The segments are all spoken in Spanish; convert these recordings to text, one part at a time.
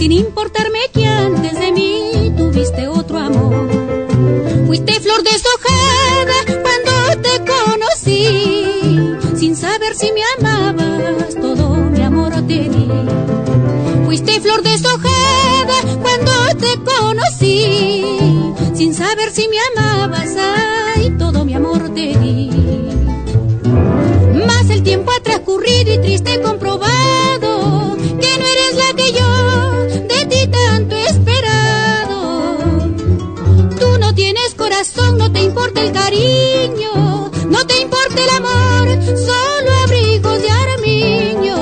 sin importarme que antes de mí tuviste otro amor. Fuiste flor deshojada cuando te conocí, sin saber si me amabas, todo mi amor te di. Fuiste flor deshojada cuando te conocí, sin saber si me amabas, ay, todo mi amor te di. Más el tiempo ha transcurrido y triste he no te importa el cariño, no te importa el amor, solo abrigos de armiño.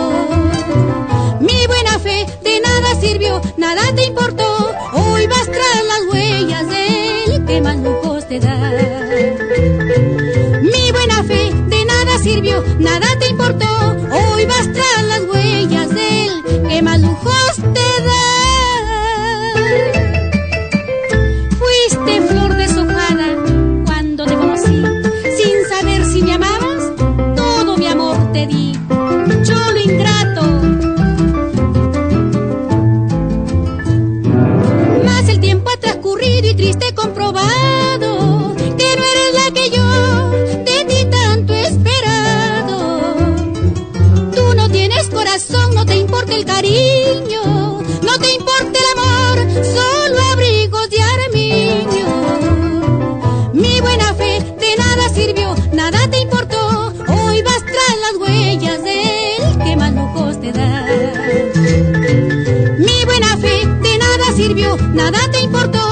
Mi buena fe de nada sirvió, nada te importó, hoy vas tras las huellas del que más lujos te da. Mi buena fe de nada sirvió, nada te el cariño, no te importa el amor, solo abrigos de armiño. Mi buena fe de nada sirvió, nada te importó, hoy vas tras las huellas del que más lujos te da. Mi buena fe de nada sirvió, nada te importó.